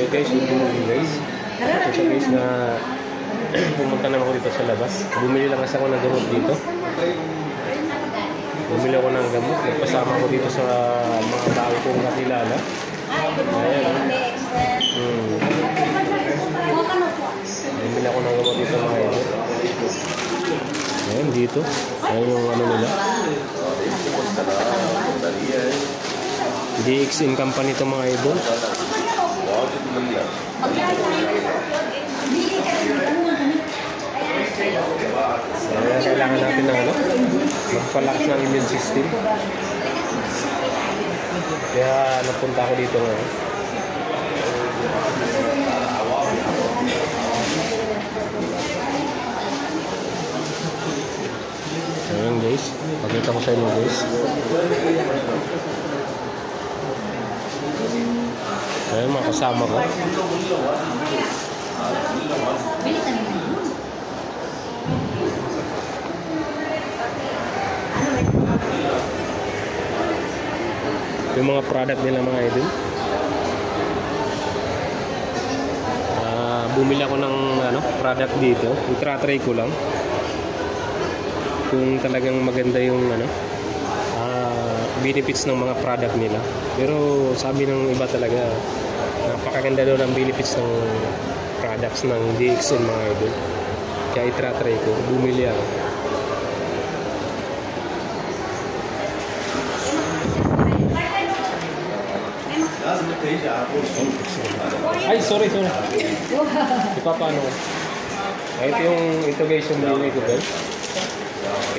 Okay guys, good morning guys. Ito guys na pumunta naman ako dito sa labas. Bumili lang kasi ako ng gamot dito. Bumili ako ng gamot. Nagpasama ko dito sa mga tao kong nakilala. Ayan. Hmm. Bumili ako ng gamot dito mga idol. Ayan dito. Ayan yung ano nila. DXN company ito mga idol. Kaya kailangan natin ng ano, magpalakas ng immune system. Kaya napunta ako dito ngayon. Ayan guys, pakita ko sa inyo guys. Ayan mga kasama ko. Yung mga product nila mga idol. Ah, bumili ako ng ano, product dito. Itra-try ko lang. Kung talagang maganda yung ano, benefits ng mga product nila. Pero sabi ng iba talaga, napakaganda daw ng benefits ng products ng DXN mga idol. Kaya itra-try ko. Bumili ako. Ay, sorry, sorry. Ipapano ko. Ay, ito yung, yung binili ko guys.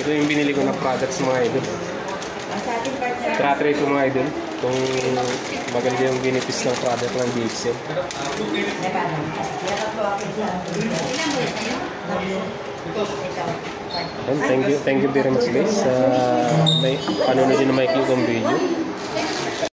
Ito yung binili ko na products mga idol. Try-try ko mga idol. Kung maganda yung benefits ng product ng DXL. And thank you, thank you very much guys sa may panonood nyo na may kong video.